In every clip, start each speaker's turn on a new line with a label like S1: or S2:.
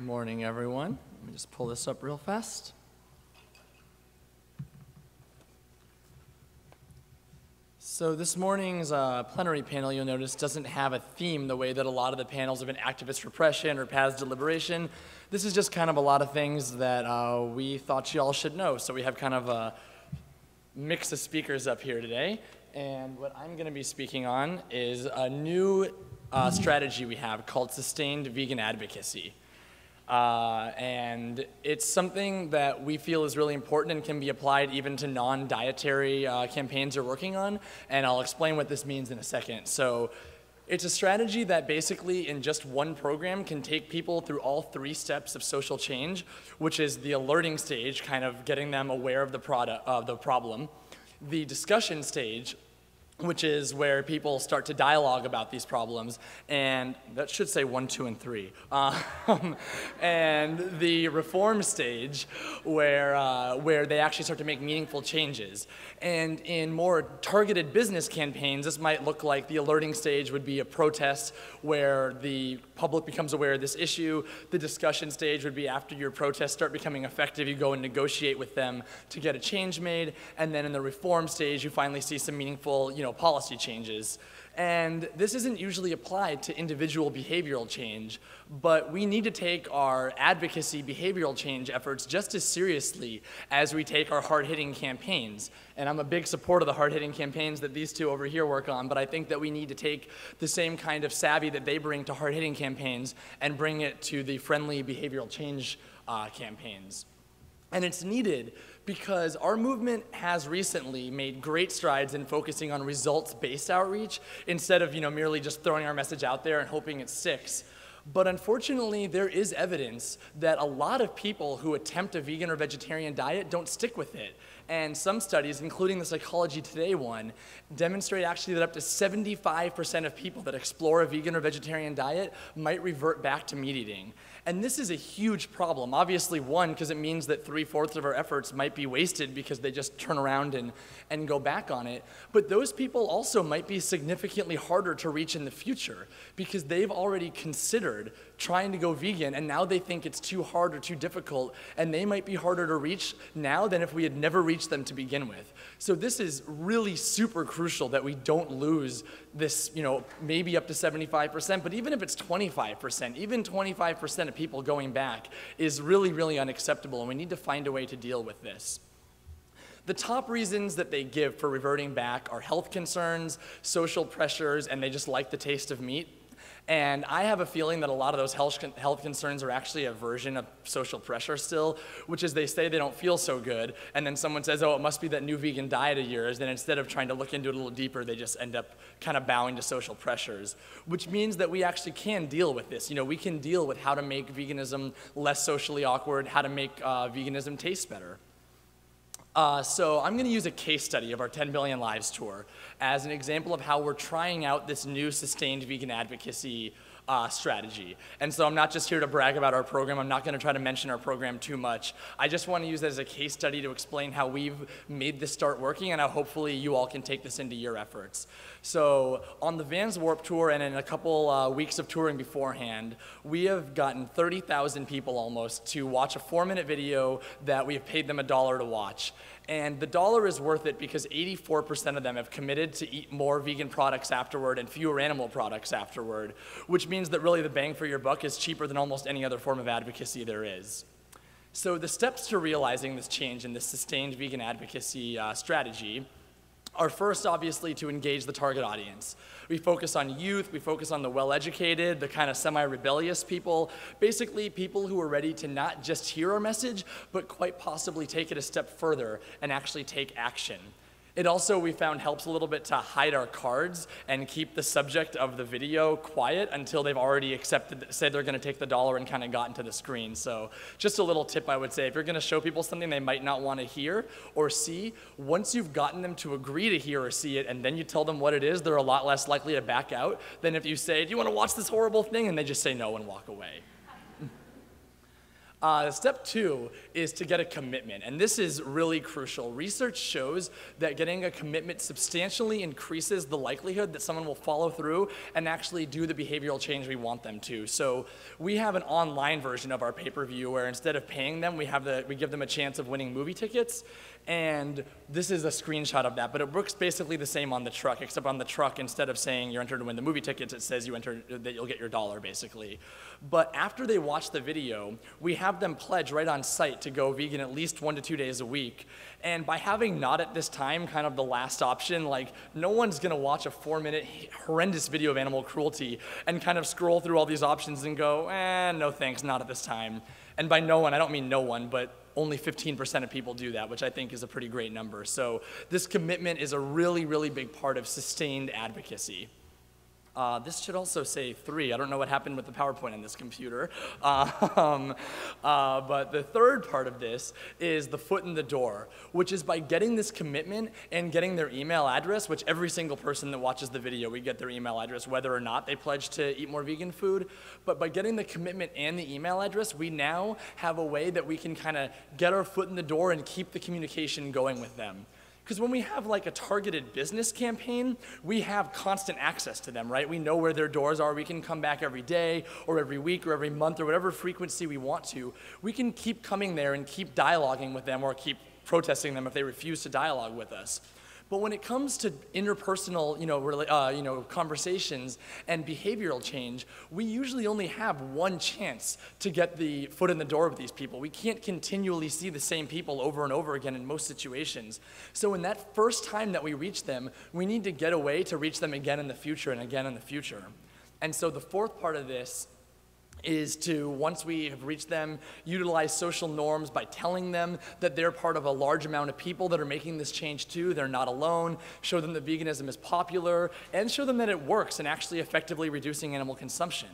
S1: Morning, everyone. Let me just pull this up real fast. So this morning's uh, plenary panel, you'll notice, doesn't have a theme the way that a lot of the panels have been activist repression or paths to liberation. This is just kind of a lot of things that uh, we thought you all should know. So we have kind of a mix of speakers up here today. And what I'm going to be speaking on is a new uh, strategy we have called sustained vegan advocacy. Uh, and it's something that we feel is really important and can be applied even to non-dietary uh, campaigns you're working on. And I'll explain what this means in a second. So it's a strategy that basically in just one program can take people through all three steps of social change, which is the alerting stage, kind of getting them aware of the, product, uh, the problem, the discussion stage, which is where people start to dialogue about these problems, and that should say one, two, and three. Um, and the reform stage, where, uh, where they actually start to make meaningful changes. And in more targeted business campaigns, this might look like the alerting stage would be a protest where the public becomes aware of this issue. The discussion stage would be after your protests start becoming effective, you go and negotiate with them to get a change made. And then in the reform stage, you finally see some meaningful you know, policy changes. And this isn't usually applied to individual behavioral change, but we need to take our advocacy behavioral change efforts just as seriously as we take our hard-hitting campaigns. And I'm a big supporter of the hard-hitting campaigns that these two over here work on, but I think that we need to take the same kind of savvy that they bring to hard-hitting campaigns and bring it to the friendly behavioral change uh, campaigns. And it's needed because our movement has recently made great strides in focusing on results-based outreach instead of you know, merely just throwing our message out there and hoping it sticks. But unfortunately, there is evidence that a lot of people who attempt a vegan or vegetarian diet don't stick with it. And some studies, including the Psychology Today one, demonstrate actually that up to 75% of people that explore a vegan or vegetarian diet might revert back to meat eating. And this is a huge problem. Obviously, one, because it means that three fourths of our efforts might be wasted because they just turn around and, and go back on it. But those people also might be significantly harder to reach in the future because they've already considered trying to go vegan and now they think it's too hard or too difficult and they might be harder to reach now than if we had never reached them to begin with. So this is really super crucial that we don't lose this, you know, maybe up to 75%, but even if it's 25%, even 25% of people going back is really, really unacceptable and we need to find a way to deal with this. The top reasons that they give for reverting back are health concerns, social pressures, and they just like the taste of meat. And I have a feeling that a lot of those health, health concerns are actually a version of social pressure still, which is they say they don't feel so good, and then someone says, oh, it must be that new vegan diet of yours, then instead of trying to look into it a little deeper, they just end up kind of bowing to social pressures, which means that we actually can deal with this. You know, we can deal with how to make veganism less socially awkward, how to make uh, veganism taste better. Uh, so I'm going to use a case study of our 10 Billion Lives tour as an example of how we're trying out this new sustained vegan advocacy uh, strategy. And so I'm not just here to brag about our program. I'm not going to try to mention our program too much. I just want to use it as a case study to explain how we've made this start working and how hopefully you all can take this into your efforts. So on the Vans Warped Tour and in a couple uh, weeks of touring beforehand, we have gotten 30,000 people almost to watch a four-minute video that we have paid them a dollar to watch. And the dollar is worth it because 84% of them have committed to eat more vegan products afterward and fewer animal products afterward, which means that really the bang for your buck is cheaper than almost any other form of advocacy there is. So the steps to realizing this change in this sustained vegan advocacy uh, strategy are first, obviously, to engage the target audience. We focus on youth, we focus on the well-educated, the kind of semi-rebellious people, basically people who are ready to not just hear our message, but quite possibly take it a step further and actually take action. It also, we found, helps a little bit to hide our cards and keep the subject of the video quiet until they've already accepted, said they're gonna take the dollar and kind of gotten into the screen. So just a little tip I would say, if you're gonna show people something they might not wanna hear or see, once you've gotten them to agree to hear or see it and then you tell them what it is, they're a lot less likely to back out than if you say, do you wanna watch this horrible thing? And they just say no and walk away. Uh, step two is to get a commitment, and this is really crucial. Research shows that getting a commitment substantially increases the likelihood that someone will follow through and actually do the behavioral change we want them to. So we have an online version of our pay-per-view where instead of paying them, we have the we give them a chance of winning movie tickets, and this is a screenshot of that, but it works basically the same on the truck, except on the truck, instead of saying you're entered to win the movie tickets, it says you enter that you'll get your dollar, basically. But after they watch the video, we have them pledge right on site to go vegan at least one to two days a week. And by having not at this time kind of the last option, like no one's gonna watch a four minute horrendous video of animal cruelty and kind of scroll through all these options and go, eh, no thanks, not at this time. And by no one, I don't mean no one, but only 15% of people do that, which I think is a pretty great number. So this commitment is a really, really big part of sustained advocacy. Uh, this should also say three. I don't know what happened with the PowerPoint on this computer. Um, uh, but the third part of this is the foot in the door, which is by getting this commitment and getting their email address, which every single person that watches the video, we get their email address, whether or not they pledge to eat more vegan food. But by getting the commitment and the email address, we now have a way that we can kind of get our foot in the door and keep the communication going with them. Because when we have like a targeted business campaign, we have constant access to them, right? We know where their doors are. We can come back every day or every week or every month or whatever frequency we want to. We can keep coming there and keep dialoguing with them or keep protesting them if they refuse to dialogue with us. But when it comes to interpersonal, you know, uh, you know, conversations and behavioral change, we usually only have one chance to get the foot in the door with these people. We can't continually see the same people over and over again in most situations. So in that first time that we reach them, we need to get a way to reach them again in the future and again in the future. And so the fourth part of this is to, once we have reached them, utilize social norms by telling them that they're part of a large amount of people that are making this change too. They're not alone. Show them that veganism is popular, and show them that it works and actually effectively reducing animal consumption.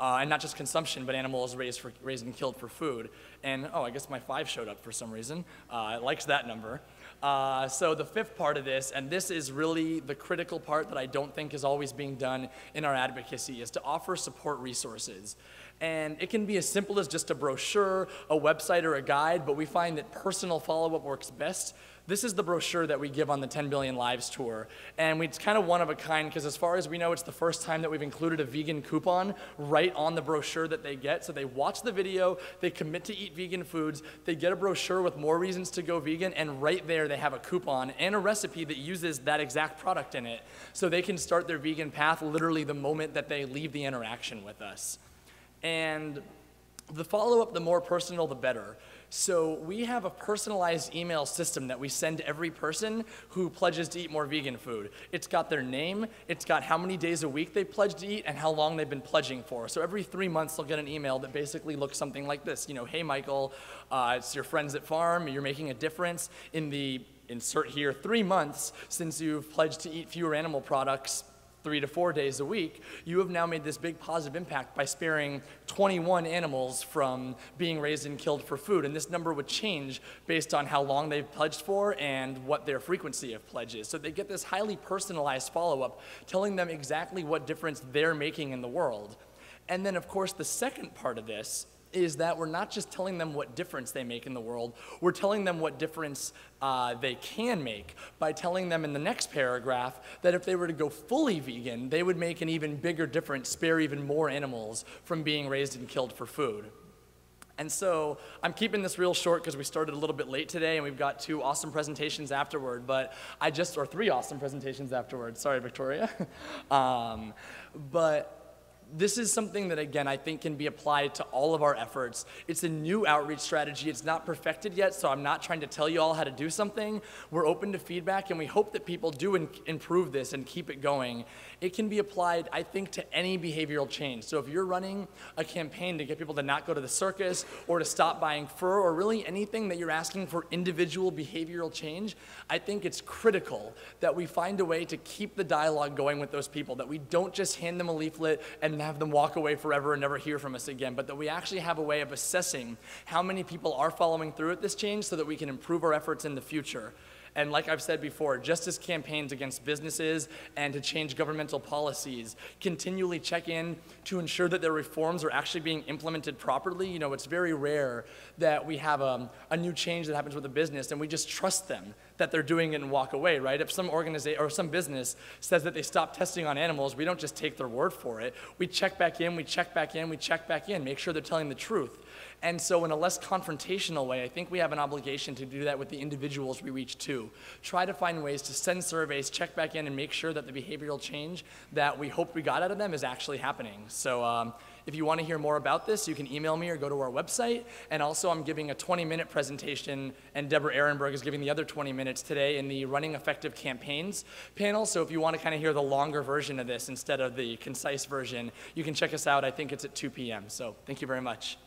S1: Uh, and not just consumption, but animals raised, for, raised and killed for food. And, oh, I guess my five showed up for some reason. Uh, it likes that number. Uh, so the fifth part of this, and this is really the critical part that I don't think is always being done in our advocacy, is to offer support resources. And it can be as simple as just a brochure, a website, or a guide, but we find that personal follow-up works best. This is the brochure that we give on the 10 Billion Lives tour. And it's kind of one of a kind because as far as we know, it's the first time that we've included a vegan coupon right on the brochure that they get. So they watch the video, they commit to eat vegan foods, they get a brochure with more reasons to go vegan, and right there they have a coupon and a recipe that uses that exact product in it. So they can start their vegan path literally the moment that they leave the interaction with us. And the follow-up, the more personal, the better. So we have a personalized email system that we send every person who pledges to eat more vegan food. It's got their name, it's got how many days a week they pledge to eat, and how long they've been pledging for. So every three months they'll get an email that basically looks something like this. You know, hey Michael, uh, it's your friends at FARM, you're making a difference in the insert here three months since you've pledged to eat fewer animal products three to four days a week, you have now made this big positive impact by sparing 21 animals from being raised and killed for food. And this number would change based on how long they've pledged for and what their frequency of pledge is. So they get this highly personalized follow up telling them exactly what difference they're making in the world. And then, of course, the second part of this is that we're not just telling them what difference they make in the world, we're telling them what difference uh, they can make by telling them in the next paragraph that if they were to go fully vegan, they would make an even bigger difference, spare even more animals from being raised and killed for food. And so I'm keeping this real short because we started a little bit late today and we've got two awesome presentations afterward, but I just, or three awesome presentations afterward. Sorry, Victoria. um, but this is something that, again, I think can be applied to all of our efforts. It's a new outreach strategy. It's not perfected yet, so I'm not trying to tell you all how to do something. We're open to feedback, and we hope that people do improve this and keep it going. It can be applied, I think, to any behavioral change. So if you're running a campaign to get people to not go to the circus or to stop buying fur or really anything that you're asking for individual behavioral change, I think it's critical that we find a way to keep the dialogue going with those people, that we don't just hand them a leaflet and and have them walk away forever and never hear from us again, but that we actually have a way of assessing how many people are following through with this change so that we can improve our efforts in the future. And like I've said before, just as campaigns against businesses and to change governmental policies continually check in to ensure that their reforms are actually being implemented properly, you know, it's very rare that we have a, a new change that happens with a business and we just trust them that they're doing it and walk away, right? If some organization or some business says that they stop testing on animals, we don't just take their word for it. We check back in, we check back in, we check back in, make sure they're telling the truth. And so, in a less confrontational way, I think we have an obligation to do that with the individuals we reach too. Try to find ways to send surveys, check back in, and make sure that the behavioral change that we hope we got out of them is actually happening. So, um, if you want to hear more about this, you can email me or go to our website. And also, I'm giving a 20 minute presentation, and Deborah Ehrenberg is giving the other 20 minutes today in the Running Effective Campaigns panel. So, if you want to kind of hear the longer version of this instead of the concise version, you can check us out. I think it's at 2 p.m. So, thank you very much.